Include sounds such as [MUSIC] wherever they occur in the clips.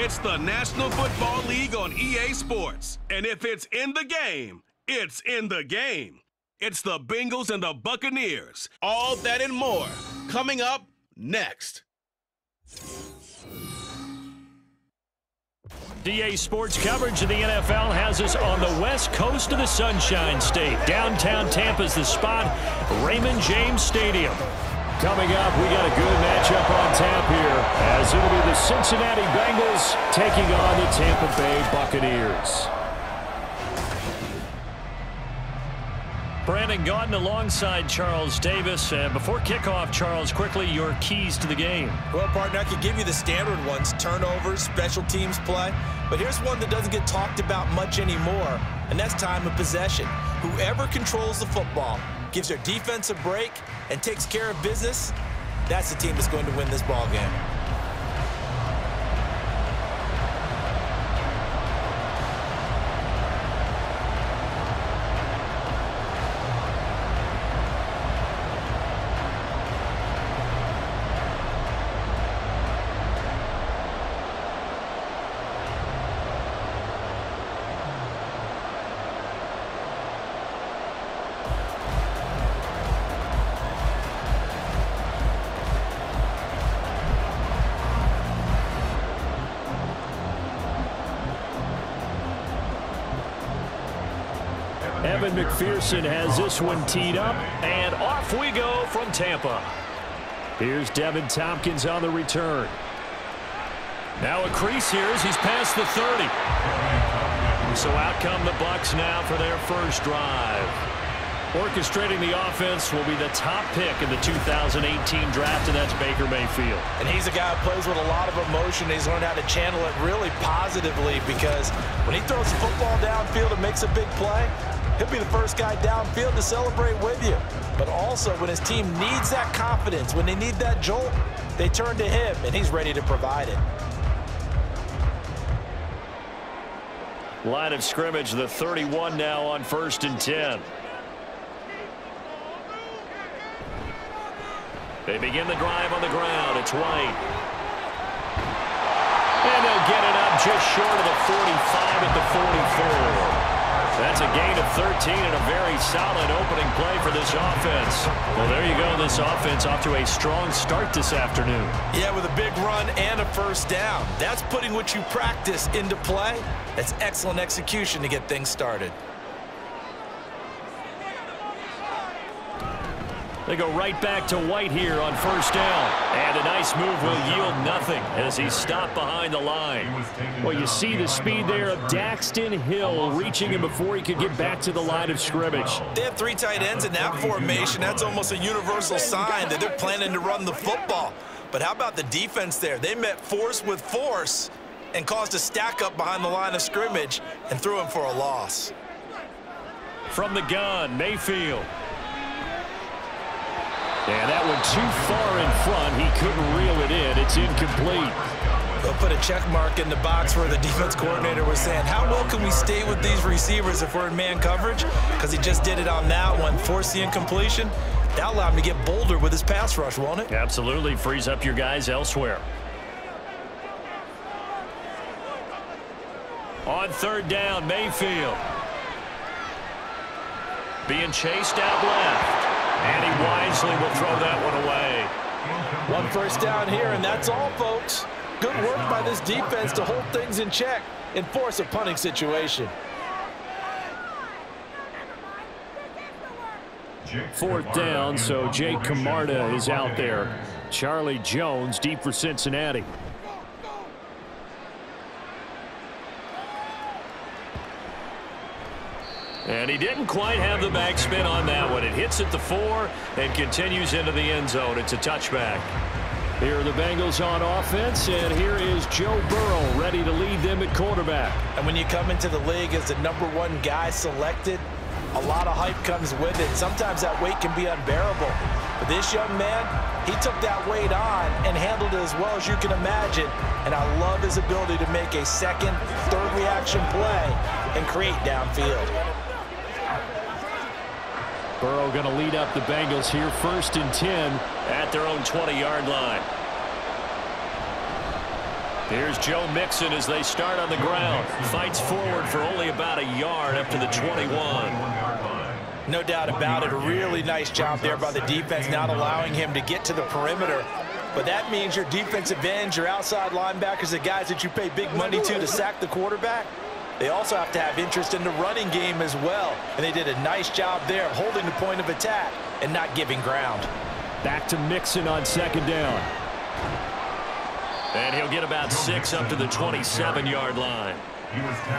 It's the National Football League on EA Sports. And if it's in the game, it's in the game. It's the Bengals and the Buccaneers. All that and more coming up next. EA Sports coverage of the NFL has us on the west coast of the Sunshine State. Downtown Tampa's the spot, Raymond James Stadium. Coming up, we got a good matchup on tap here as it'll be the Cincinnati Bengals taking on the Tampa Bay Buccaneers. Brandon Gaudin alongside Charles Davis. And before kickoff, Charles, quickly your keys to the game. Well, partner, I could give you the standard ones, turnovers, special teams play. But here's one that doesn't get talked about much anymore, and that's time of possession. Whoever controls the football, gives their defense a break, and takes care of business, that's the team that's going to win this ball game. Evan McPherson has this one teed up, and off we go from Tampa. Here's Deven Thompkins on the return. Now a crease here as he's past the 30. So out come the Bucks now for their first drive. Orchestrating the offense will be the top pick in the 2018 draft, and that's Baker Mayfield. And he's a guy who plays with a lot of emotion. He's learned how to channel it really positively because when he throws the football downfield and makes a big play, he'll be the first guy downfield to celebrate with you. But also, when his team needs that confidence, when they need that jolt, they turn to him, and he's ready to provide it. Line of scrimmage, the 31 now on first and 10. They begin the drive on the ground. It's White. And they'll get it up just short of the 45 at the 44. That's a gain of 13 and a very solid opening play for this offense. Well, there you go. This offense off to a strong start this afternoon. Yeah, with a big run and a first down. That's putting what you practice into play. That's excellent execution to get things started. They go right back to White here on first down. And a nice move will yield nothing as he's stopped behind the line. Well, you see the speed there of Daxton Hill reaching him before he could get back to the line of scrimmage. They have three tight ends in that formation. That's almost a universal sign that they're planning to run the football. But how about the defense there? They met force with force and caused a stack up behind the line of scrimmage and threw him for a loss. From the gun, Mayfield. And that one too far in front. He couldn't reel it in. It's incomplete. They'll put a check mark in the box where the defense coordinator was saying, how well can we stay with these receivers if we're in man coverage? Because he just did it on that one, force the incompletion. That allowed him to get bolder with his pass rush, won't it? Absolutely. Frees up your guys elsewhere. On third down, Mayfield. Being chased out left. And he wisely will throw that one away. One first down here, and that's all, folks. Good work by this defense to hold things in check and force a punting situation. Fourth down, so Jake Camarda is out there. Charlie Jones deep for Cincinnati. And he didn't quite have the backspin on that one. It hits at the four and continues into the end zone. It's a touchback. Here are the Bengals on offense, and here is Joe Burrow ready to lead them at quarterback. And when you come into the league as the number one guy selected, a lot of hype comes with it. Sometimes that weight can be unbearable. But this young man, he took that weight on and handled it as well as you can imagine. And I love his ability to make a second, third reaction play and create downfield. Burrow going to lead up the Bengals here first and 10 at their own 20-yard line. Here's Joe Mixon as they start on the ground. Fights forward for only about a yard up to the 21. No doubt about it. A really nice job there by the defense, not allowing him to get to the perimeter. But that means your defensive ends, your outside linebackers, the guys that you pay big money to to sack the quarterback, they also have to have interest in the running game as well. And they did a nice job there of holding the point of attack and not giving ground. Back to Mixon on second down. And he'll get about six up to the 27-yard line.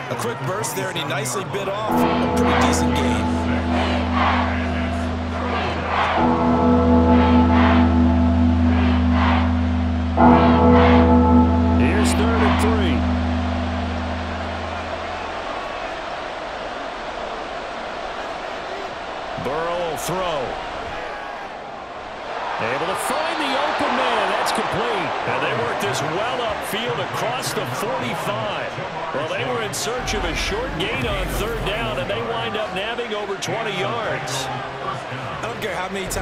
A quick burst there, and he nicely bit off a pretty decent gain.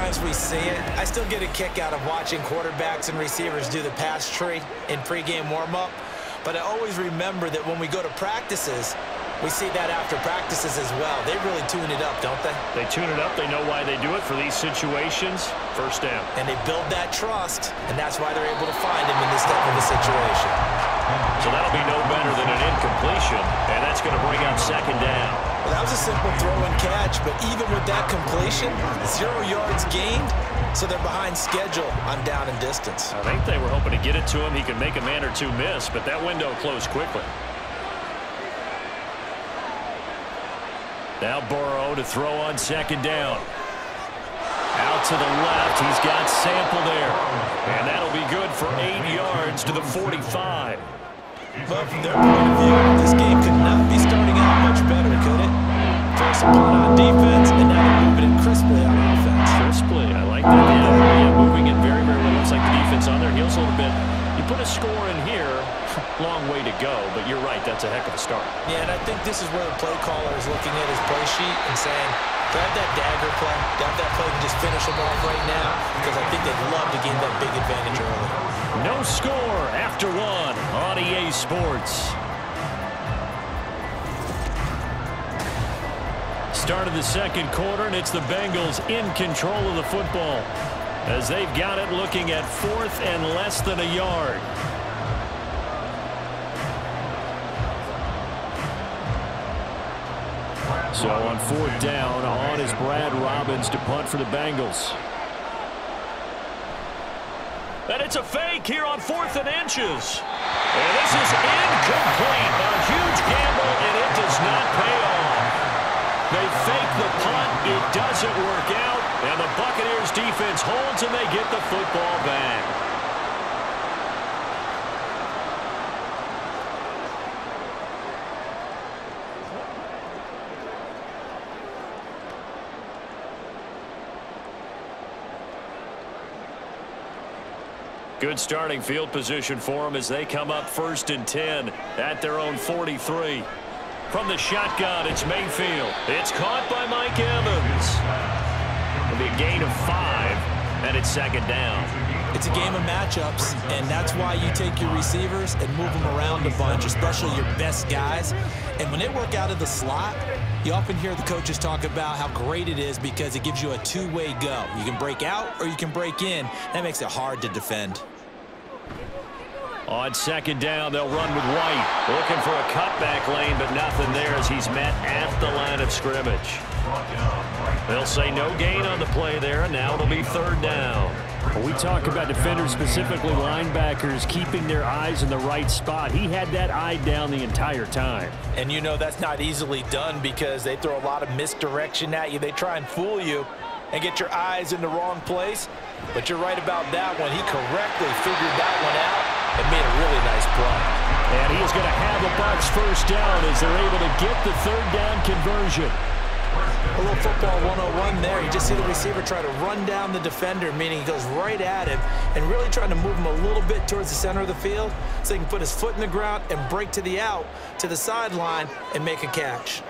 Care how many times we see it. I still get a kick out of watching quarterbacks and receivers do the pass tree in pregame warm-up. But I always remember that when we go to practices, we see that after practices as well. They really tune it up, don't they? They tune it up. They know why they do it for these situations. First down. And they build that trust, and that's why they're able to find him in this type of a situation. So that'll be no better than an incompletion, and that's going to bring up second down. Well, that was a simple throw and catch, but even with that completion, zero yards gained, so they're behind schedule on down and distance. I think they were hoping to get it to him. He could make a man or two miss, but that window closed quickly. Now Burrow to throw on second down. Out to the left. He's got Sample there. And that'll be good for eight yards to the 45. But from their point of view, this game could not be starting out much better, could it? First punt on defense, and now they're moving it crisply on offense. Crisply. I like that. Yeah, yeah, moving it very, very well. Looks like the defense on their heels a little bit. You put a score in here, [LAUGHS] long way to go, but you're right. That's a heck of a start. Yeah, and I think this is where the play caller is looking at his play sheet and saying, grab that dagger play, grab that play and just finish them off right now because I think they'd love to gain that big advantage early. No score after one on EA Sports. Start of the second quarter, and it's the Bengals in control of the football as they've got it looking at fourth and less than a yard. So on fourth down, on is Brad Robbins to punt for the Bengals. And it's a fake here on fourth and inches. And this is incomplete. A huge gamble, and it does not pay off. Defense holds, and they get the football back. Good starting field position for them as they come up first and 10 at their own 43. From the shotgun, it's Mayfield. It's caught by Mike Evans. It'll be a gain of five, it's second down. It's a game of matchups, and that's why you take your receivers and move them around a bunch, especially your best guys. And when they work out of the slot, you often hear the coaches talk about how great it is because it gives you a two-way go. You can break out or you can break in. That makes it hard to defend. On second down, they'll run with White. Looking for a cutback lane, but nothing there as he's met at the line of scrimmage. They'll say no gain on the play there, and now it'll be third down. We talk about defenders, specifically linebackers, keeping their eyes in the right spot. He had that eye down the entire time. And you know that's not easily done because they throw a lot of misdirection at you. They try and fool you and get your eyes in the wrong place. But you're right about that one. He correctly figured that one out and made a really nice play. And he is going to have a Bucs first down as they're able to get the third down conversion. A little football 101 there. You just see the receiver try to run down the defender, meaning he goes right at him and really trying to move him a little bit towards the center of the field so he can put his foot in the ground and break to the out, to the sideline, and make a catch.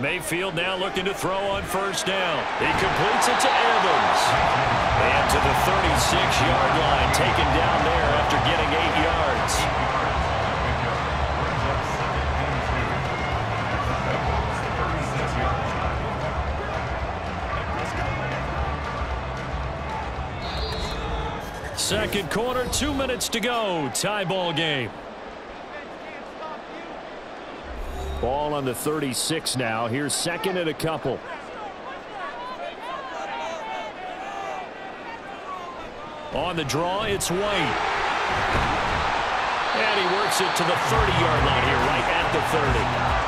Mayfield now looking to throw on first down. He completes it to Evans. And to the 36-yard line, taken down there after getting eight yards. Second quarter, two minutes to go. Tie ball game. Ball on the 36 now. Here's second and a couple. On the draw, it's White. And he works it to the 30-yard line here, right at the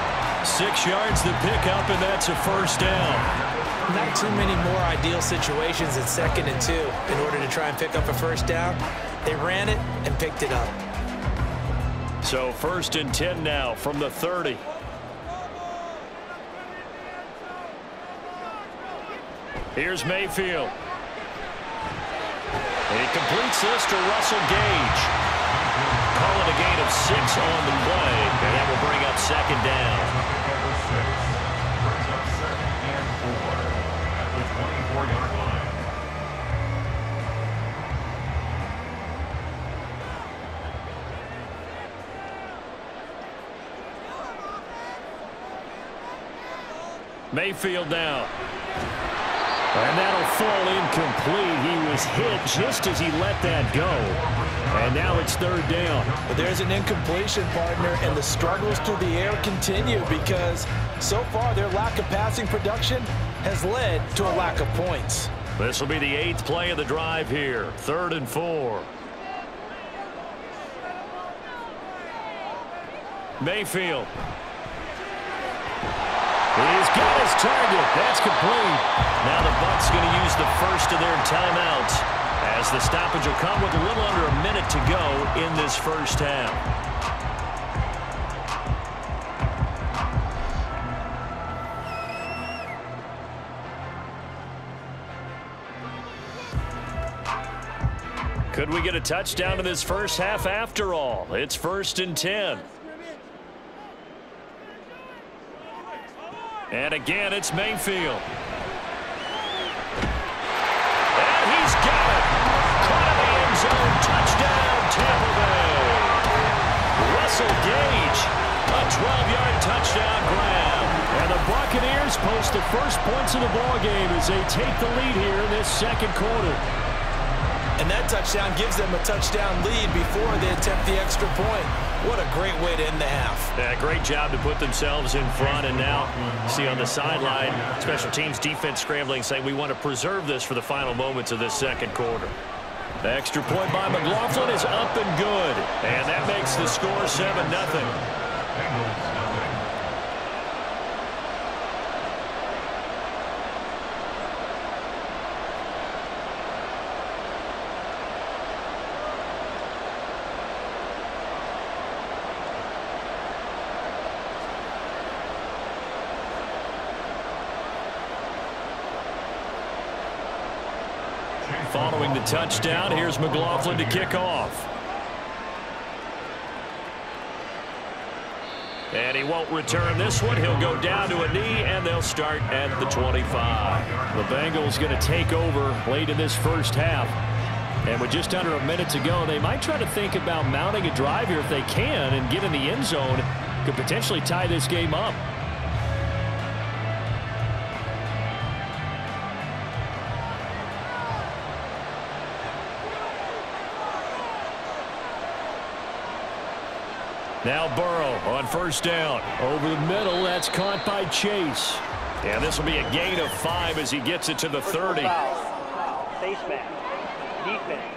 30. Six yards the pickup, and that's a first down. Not too many more ideal situations at second and two in order to try and pick up a first down. They ran it and picked it up. So first and 10 now from the 30. Here's Mayfield. And he completes this to Russell Gage. Call it a gain of six on the play, up second down. Mayfield now. And that'll fall incomplete. He was hit just as he let that go. And now it's third down. But there's an incompletion, partner, and the struggles through the air continue because so far their lack of passing production has led to a lack of points. This will be the eighth play of the drive here. Third and four. Mayfield. He's got his target. That's complete. Now the Bucs going to use the first of their timeouts as the stoppage will come with a little under a minute to go in this first half. Could we get a touchdown in this first half after all? It's first and 10. And again, it's Mayfield. Touchdown grab. And the Buccaneers post the first points of the ball game as they take the lead here in this second quarter. And that touchdown gives them a touchdown lead before they attempt the extra point. What a great way to end the half. Yeah, great job to put themselves in front. And now, see on the sideline, special teams defense scrambling, saying we want to preserve this for the final moments of this second quarter. The extra point by McLaughlin is up and good. And that makes the score 7-0. Following the touchdown, here's McLaughlin to kick off. And he won't return this one. He'll go down to a knee, and they'll start at the 25. The Bengals going to take over late in this first half. And with just under a minute to go, they might try to think about mounting a drive here if they can and get in the end zone. Could potentially tie this game up. Now Burrow on first down. Over the middle, that's caught by Chase. And this will be a gain of five as he gets it to the 30. Face mask. Defense.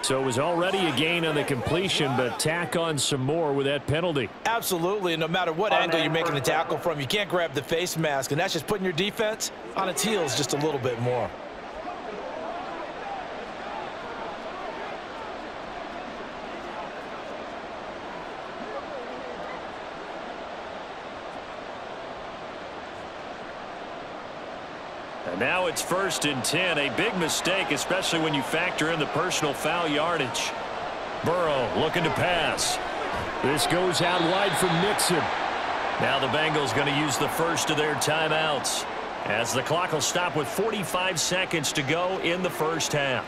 So it was already a gain on the completion, but tack on some more with that penalty. Absolutely, and no matter what angle you're making the tackle from, you can't grab the face mask, and that's just putting your defense on its heels just a little bit more. Now it's first and 10. A big mistake, especially when you factor in the personal foul yardage. Burrow looking to pass. This goes out wide for Mixon. Now the Bengals going to use the first of their timeouts as the clock will stop with 45 seconds to go in the first half.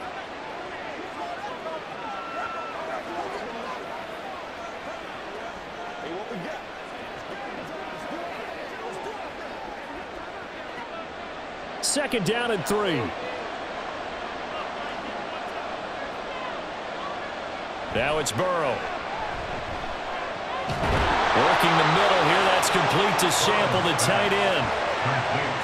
Second down and three. Now it's Burrow. Working the middle here. That's complete to Sample, the tight end.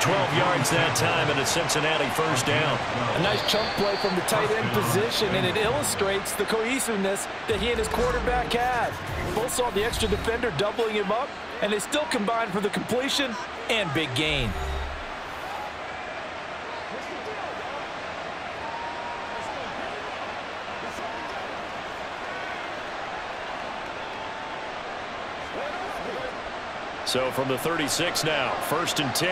12 yards that time and a Cincinnati first down. A nice chunk play from the tight end position, and it illustrates the cohesiveness that he and his quarterback had. Both saw the extra defender doubling him up, and they still combined for the completion and big gain. So from the 36 now, first and 10.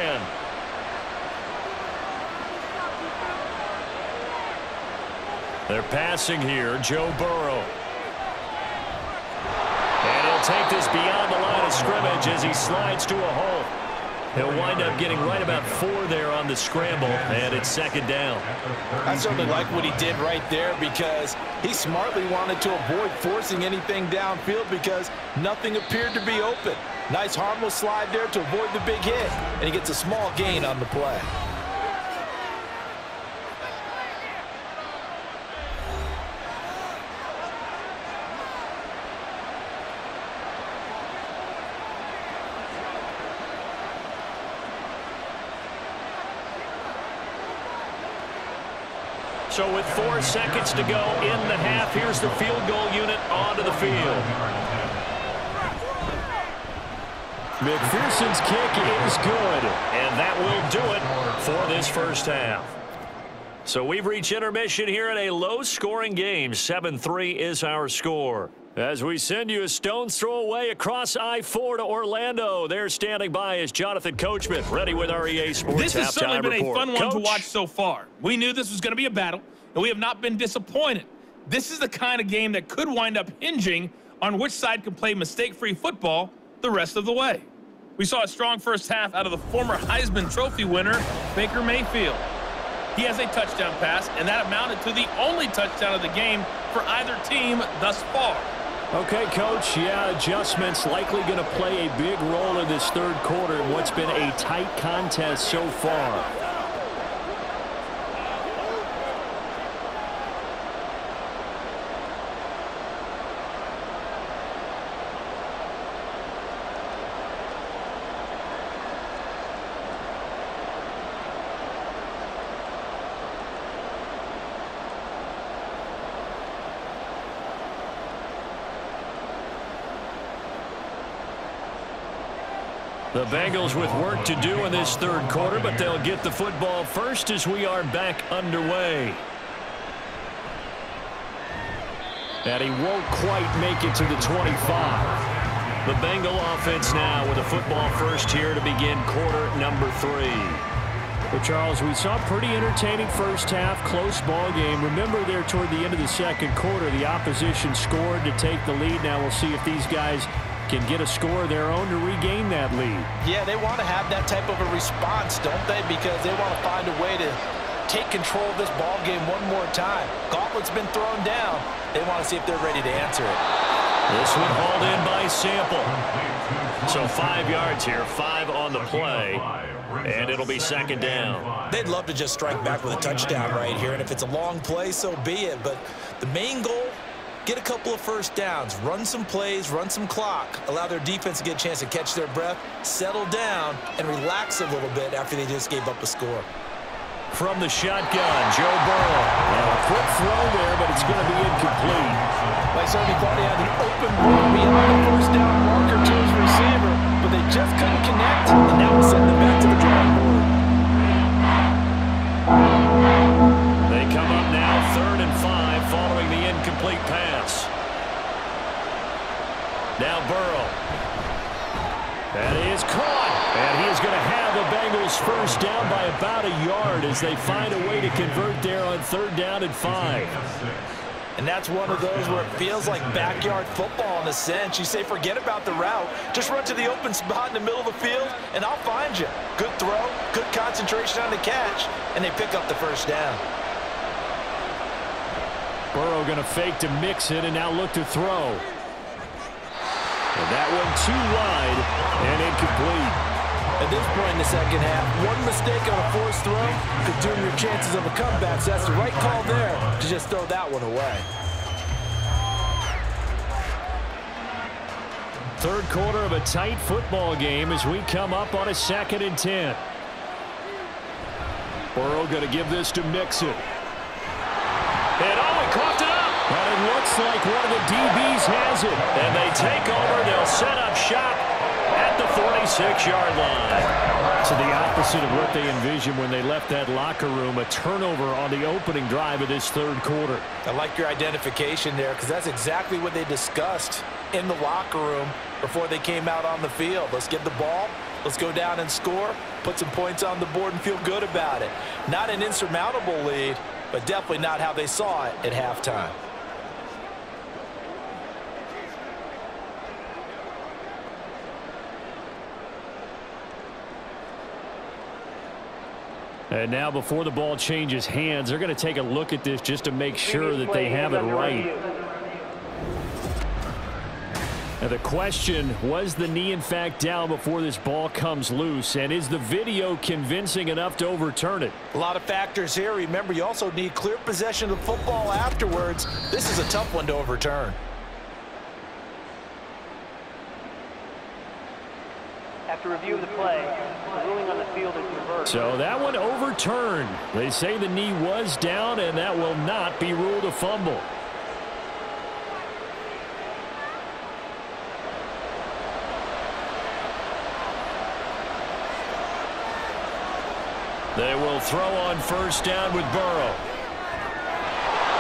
They're passing here, Joe Burrow. And he'll take this beyond the line of scrimmage as he slides to a hole. He'll wind up getting right about four there on the scramble, and it's second down. I certainly like what he did right there because he smartly wanted to avoid forcing anything downfield because nothing appeared to be open. Nice harmless slide there to avoid the big hit, and he gets a small gain on the play. So with four seconds to go in the half, here's the field goal unit onto the field. McPherson's kick is good, and that will do it for this first half. So we've reached intermission here in a low-scoring game. 7-3 is our score. As we send you a stone's throw away across I-4 to Orlando. There standing by is Jonathan Coachman, ready with our EA Sports This has certainly been report. a fun one Coach. to watch so far. We knew this was going to be a battle, and we have not been disappointed. This is the kind of game that could wind up hinging on which side can play mistake-free football the rest of the way. We saw a strong first half out of the former Heisman Trophy winner, Baker Mayfield. He has a touchdown pass, and that amounted to the only touchdown of the game for either team thus far. Okay, Coach. Yeah, adjustments likely going to play a big role in this third quarter in what's been a tight contest so far. The Bengals with work to do in this third quarter, but they'll get the football first as we are back underway. And he won't quite make it to the 25. The Bengal offense now with a football first here to begin quarter number three. Well, Charles, we saw pretty entertaining first half, close ball game. Remember there toward the end of the second quarter, the opposition scored to take the lead. Now we'll see if these guys can get a score of their own to regain that lead. Yeah, they want to have that type of a response, don't they? Because they want to find a way to take control of this ball game one more time. Gauntlet's been thrown down. They want to see if they're ready to answer it. This one hauled in by Sample. So five yards here, five on the play, and it'll be second down. They'd love to just strike back with a touchdown right here, and if it's a long play, so be it. But the main goal, get a couple of first downs, run some plays, run some clock, allow their defense to get a chance to catch their breath, settle down, and relax a little bit after they just gave up a score. From the shotgun, Joe Burrow. And a quick throw there, but it's going to be incomplete. They certainly thought he had an open look beyond the first down marker to his receiver, but they just couldn't connect, and now we'll send them back to the drawing board. They come up now third and five following the incomplete pass. Now Burrow. And he is caught. And he is going to have the Bengals first down by about a yard as they find a way to convert there on third down and five. And that's one of those where it feels like backyard football in a sense. You say, forget about the route. Just run to the open spot in the middle of the field, and I'll find you. Good throw, good concentration on the catch, and they pick up the first down. Burrow going to fake to Mixon and now look to throw. And that one too wide and incomplete. At this point in the second half, one mistake on a forced throw could doom your chances of a comeback. So that's the right call there to just throw that one away. Third quarter of a tight football game as we come up on a second and ten. Burrow going to give this to Mixon. And oh, he coughed it up. Looks like one of the DBs has it. And they take over. They'll set up shop at the 46-yard line. So the opposite of what they envisioned when they left that locker room, a turnover on the opening drive of this third quarter. I like your identification there because that's exactly what they discussed in the locker room before they came out on the field. Let's get the ball. Let's go down and score, put some points on the board, and feel good about it. Not an insurmountable lead, but definitely not how they saw it at halftime. And now before the ball changes hands, they're going to take a look at this just to make sure that they have it right. Now the question, was the knee in fact down before this ball comes loose? And is the video convincing enough to overturn it? A lot of factors here. Remember, you also need clear possession of the football afterwards. This is a tough one to overturn. After review of the play, field is reversed. So that one overturned. They say the knee was down, and that will not be ruled a fumble. They will throw on first down with Burrow.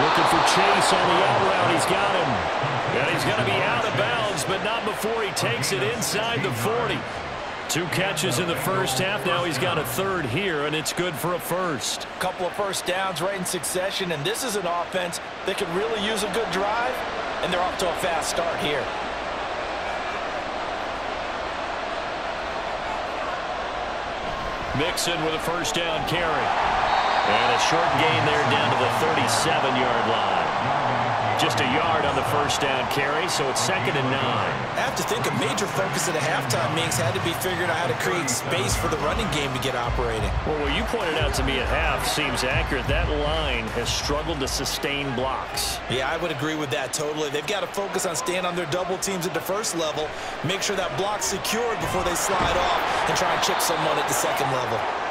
Looking for Chase on the out route. He's got him. And he's going to be out of bounds, but not before he takes it inside the 40. Two catches in the first half. Now he's got a third here, and it's good for a first. Couple of first downs right in succession, and this is an offense that could really use a good drive, and they're off to a fast start here. Mixon with a first down carry. And a short gain there down to the 37-yard line. Just a yard on the first down carry, so it's second and nine. I have to think a major focus at the halftime means had to be figuring out how to create space for the running game to get operating. Well, what you pointed out to me at half seems accurate. That line has struggled to sustain blocks. Yeah, I would agree with that totally. They've got to focus on staying on their double teams at the first level, make sure that block's secured before they slide off and try and chip someone at the second level.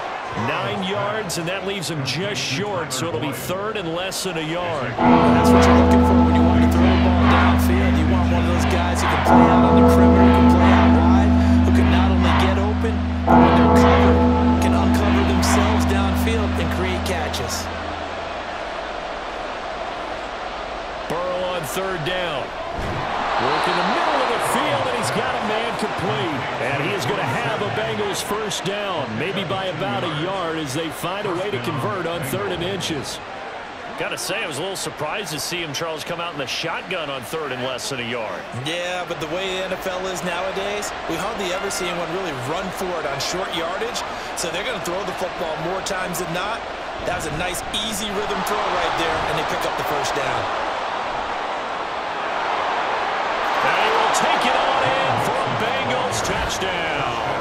Nine yards, and that leaves him just short, so it'll be third and less than a yard. That's what you're looking for when you want to throw a ball downfield. You want one of those guys who can play out on the perimeter, who can play out wide, who can not only get open, but when they're covered, can uncover themselves downfield and create catches. Burrow on third down. Work in the middle of the he's got a man complete. And he is going to have a Bengals first down, maybe by about a yard as they find a way to convert on third and inches. Got to say, I was a little surprised to see him, Charles, come out in the shotgun on third and less than a yard. Yeah, but the way the NFL is nowadays, we hardly ever see anyone really run for it on short yardage. So they're going to throw the football more times than not. That was a nice, easy rhythm throw right there, and they pick up the first down. Touchdown.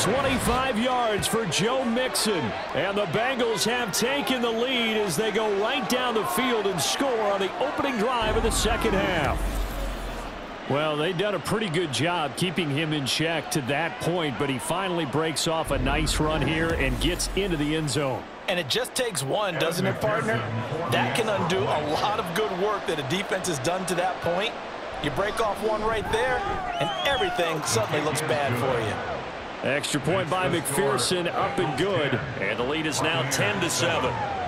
25 yards for Joe Mixon. And the Bengals have taken the lead as they go right down the field and score on the opening drive of the second half. Well, they've done a pretty good job keeping him in check to that point, but he finally breaks off a nice run here and gets into the end zone. And it just takes one, doesn't it, partner? That can undo a lot of good work that a defense has done to that point. You break off one right there, and everything suddenly looks bad for you. Extra point by McPherson, up and good. And the lead is now 10 to 7.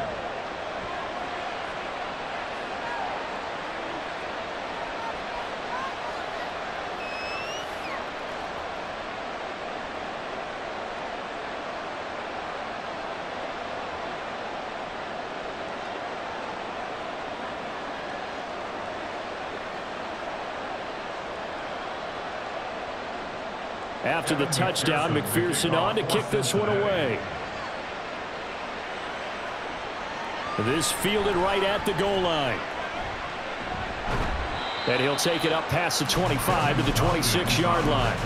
After the touchdown, McPherson on to kick this one away. This fielded right at the goal line. And he'll take it up past the 25 to the 26-yard line.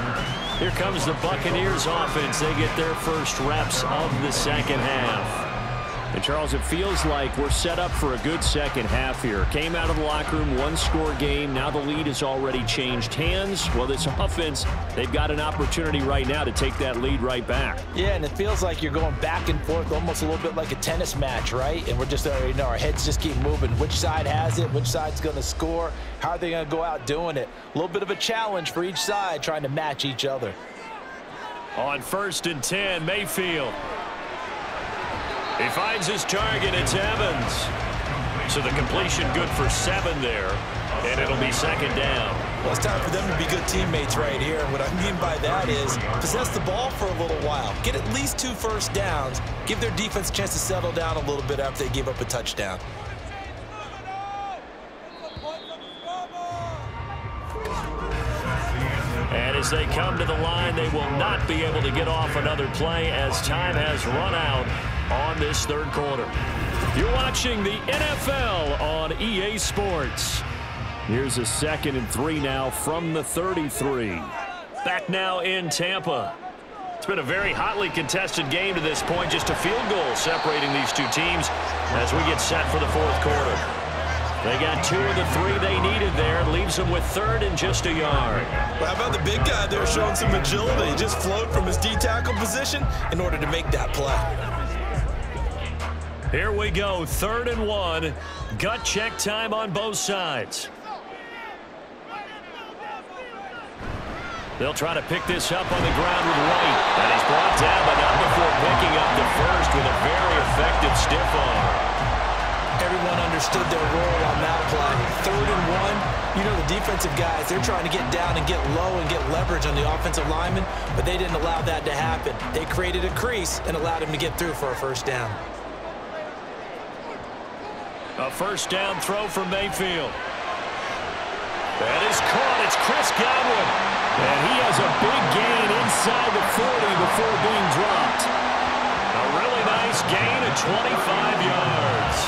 Here comes the Buccaneers offense. They get their first reps of the second half. And Charles, it feels like we're set up for a good second half here. Came out of the locker room, one-score game. Now the lead has already changed hands. Well, this offense, they've got an opportunity right now to take that lead right back. Yeah, and it feels like you're going back and forth almost a little bit like a tennis match, right? And we're just uh, already know our heads just keep moving. Which side has it? Which side's going to score? How are they going to go out doing it? A little bit of a challenge for each side trying to match each other. On first and 10, Mayfield. He finds his target. It's Evans. So the completion good for seven there, and it'll be second down. Well, it's time for them to be good teammates right here. What I mean by that is possess the ball for a little while. Get at least two first downs. Give their defense a chance to settle down a little bit after they give up a touchdown. And as they come to the line, they will not be able to get off another play as time has run out on this third quarter. You're watching the NFL on EA Sports. Here's a second and three now from the 33. Back now in Tampa. It's been a very hotly contested game to this point. Just a field goal separating these two teams as we get set for the fourth quarter. They got two of the three they needed there. Leaves them with third and just a yard. Well, how about the big guy there showing some agility? Just float from his D-tackle position in order to make that play. Here we go, third and one. Gut check time on both sides. They'll try to pick this up on the ground with White. And he's brought down, but not before picking up the first with a very effective stiff arm. Everyone understood their role on that play. Third and one, you know the defensive guys, they're trying to get down and get low and get leverage on the offensive lineman, but they didn't allow that to happen. They created a crease and allowed him to get through for a first down. A first down throw from Mayfield. That is caught. It's Chris Godwin. And he has a big gain inside the 40 before being dropped. A really nice gain of 25 yards.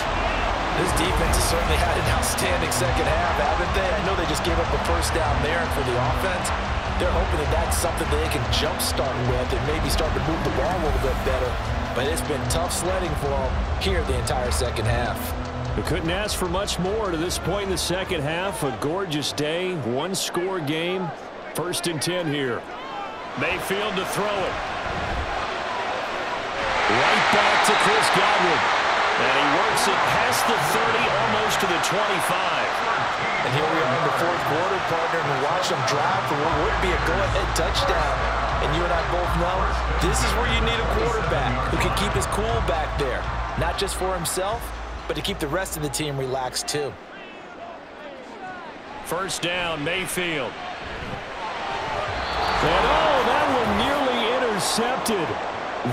This defense has certainly had an outstanding second half, haven't they? I know they just gave up a first down there for the offense. They're hoping that that's something they can jumpstart with and maybe start to move the ball a little bit better. But it's been tough sledding for them here the entire second half. Couldn't ask for much more to this point in the second half. A gorgeous day, one-score game. First and 10 here. Mayfield to throw it. Right back to Chris Godwin. And he works it past the 30, almost to the 25. And here we are in the fourth quarter, partner, and watch them drive for what would be a go-ahead touchdown. And you and I both know this is where you need a quarterback who can keep his cool back there, not just for himself, but to keep the rest of the team relaxed too. First down, Mayfield. And oh, that one nearly intercepted.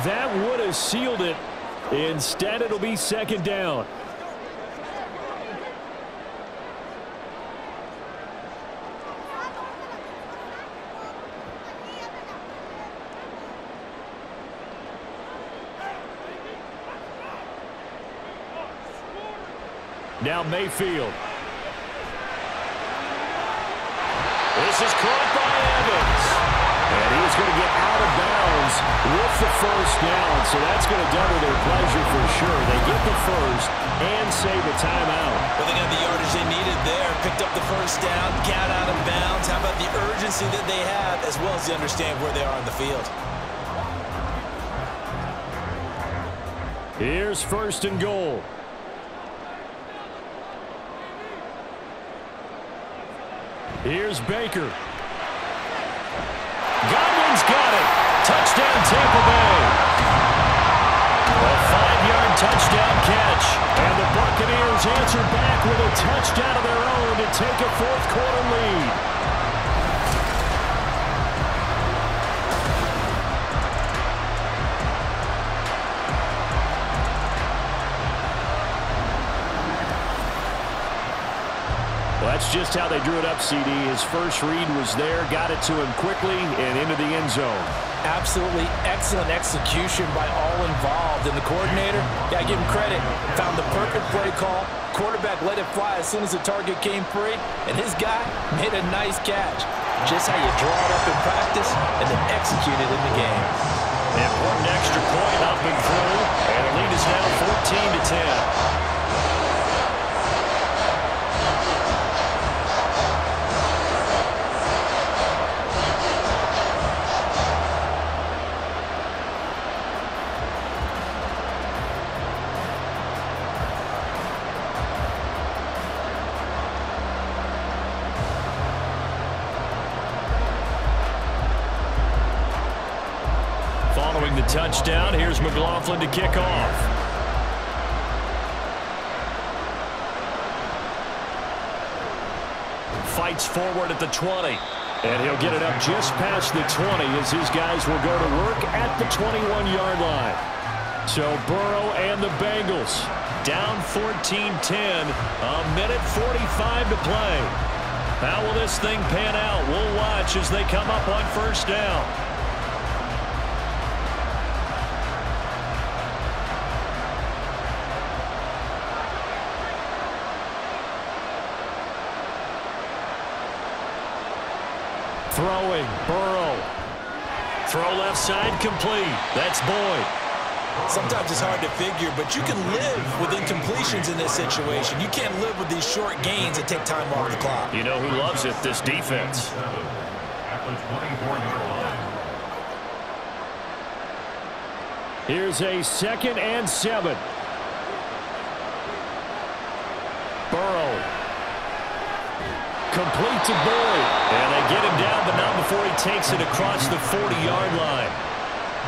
That would have sealed it. Instead, it'll be second down. Now Mayfield. This is caught by Evans. And he's going to get out of bounds with the first down. So that's going to double their pleasure for sure. They get the first and save a timeout. Well, they got the yardage they needed there. Picked up the first down, got out of bounds. How about the urgency that they have as well as they understand where they are on the field. Here's first and goal. Here's Baker. Godwin's got it. Touchdown, Tampa Bay. A five-yard touchdown catch. And the Buccaneers answer back with a touchdown of their own to take a fourth-quarter lead. That's just how they drew it up, CD. His first read was there, got it to him quickly, and into the end zone. Absolutely excellent execution by all involved. And the coordinator, got to give him credit, found the perfect play call. Quarterback let it fly as soon as the target came free, and his guy made a nice catch. Just how you draw it up in practice and then execute it in the game. Important extra point up and through, and the lead is now 14 to 10. Touchdown. Here's McLaughlin to kick off. Fights forward at the 20. And he'll get it up just past the 20 as his guys will go to work at the 21-yard line. So Burrow and the Bengals down 14-10, a minute 45 to play. How will this thing pan out? We'll watch as they come up on first down. Throwing, Burrow. Throw left side, complete. That's Boyd. Sometimes it's hard to figure, but you can live with incompletions in this situation. You can't live with these short gains that take time off the clock. You know who loves it? This defense. Here's a second and seven. Burrow Complete to Boyd. And they get him down, but not before he takes it across the 40-yard line.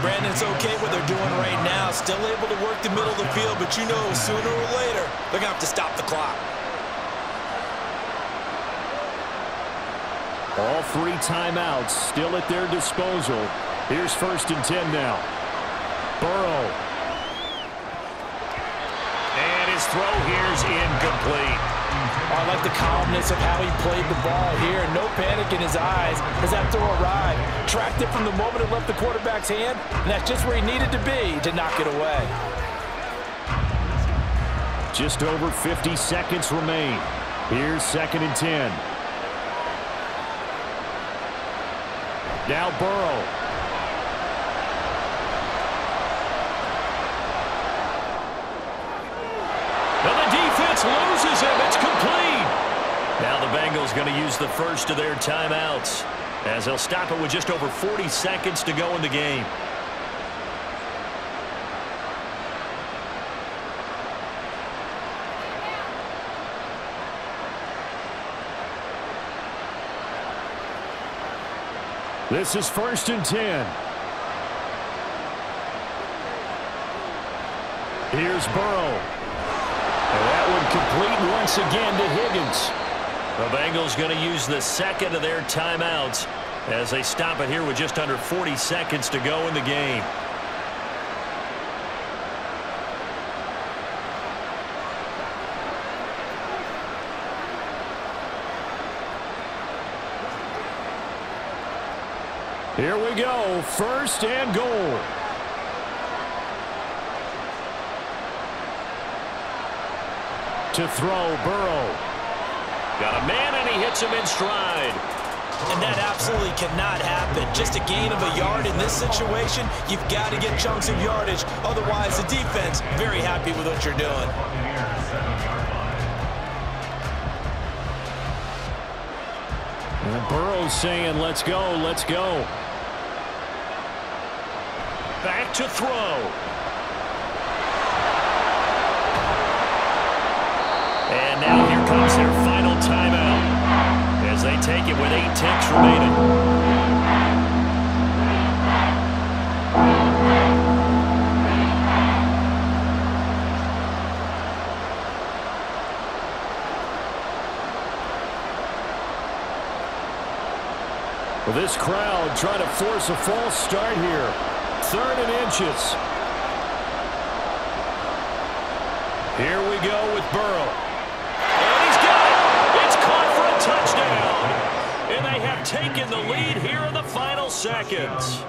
Brandon's okay with what they're doing right now. Still able to work the middle of the field, but you know sooner or later they're going to have to stop the clock. All three timeouts still at their disposal. Here's first and 10 now. Burrow. And his throw here's incomplete. I like the calmness of how he played the ball here. No panic in his eyes as that throw arrived. Tracked it from the moment it left the quarterback's hand, and that's just where he needed to be to knock it away. Just over 50 seconds remain. Here's second and 10. Now Burrow. loses him. It's complete. Now the Bengals going to use the first of their timeouts as they'll stop it with just over 40 seconds to go in the game. This is first and 10. Here's Burrow. And that one complete once again to Higgins. The Bengals going to use the second of their timeouts as they stop it here with just under 40 seconds to go in the game. Here we go, first and goal. to throw. Burrow. Got a man, and he hits him in stride. And that absolutely cannot happen. Just a gain of a yard in this situation, you've got to get chunks of yardage. Otherwise, the defense, very happy with what you're doing. And Burrow's saying, let's go, let's go. Back to throw. And now here comes their take it with eight ticks remaining. Well, this crowd trying to force a false start here. Third and inches. Here we go with Burrow. They have taken the lead here in the final seconds.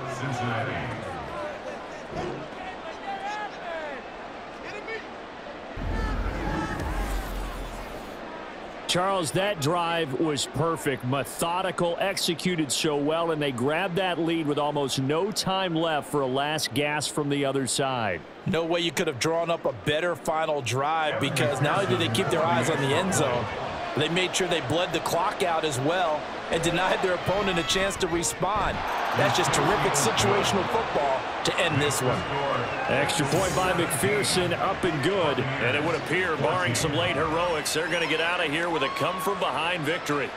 Charles, that drive was perfect, methodical, executed so well, and they grabbed that lead with almost no time left for a last gasp from the other side. No way you could have drawn up a better final drive because not only did they keep their eyes on the end zone, they made sure they bled the clock out as well and denied their opponent a chance to respond. That's just terrific situational football to end this one. Extra point by McPherson, up and good. And it would appear, barring some late heroics, they're going to get out of here with a come-from-behind victory.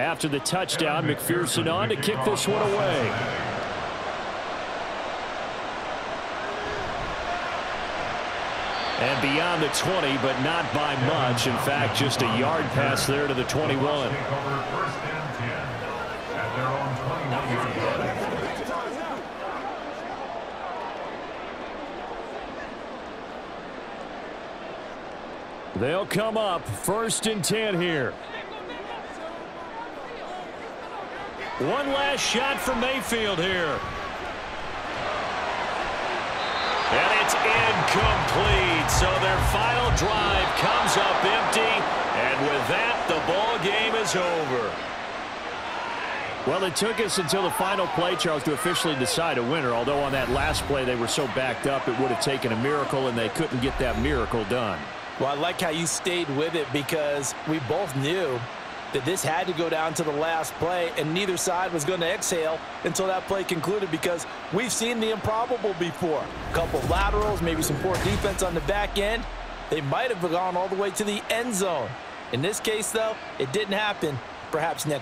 After the touchdown, McPherson on to kick this one away. And beyond the 20, but not by much. In fact, just a yard pass there to the 21. They'll come up first and 10 here. One last shot for Mayfield here. And it's incomplete. So their final drive comes up empty. And with that, the ball game is over. Well, it took us until the final play, Charles, to officially decide a winner. Although on that last play they were so backed up, it would have taken a miracle, and they couldn't get that miracle done. Well, I like how you stayed with it because we both knew that this had to go down to the last play, and neither side was going to exhale until that play concluded because we've seen the improbable before. A couple laterals, maybe some poor defense on the back end. They might have gone all the way to the end zone. In this case, though, it didn't happen. Perhaps next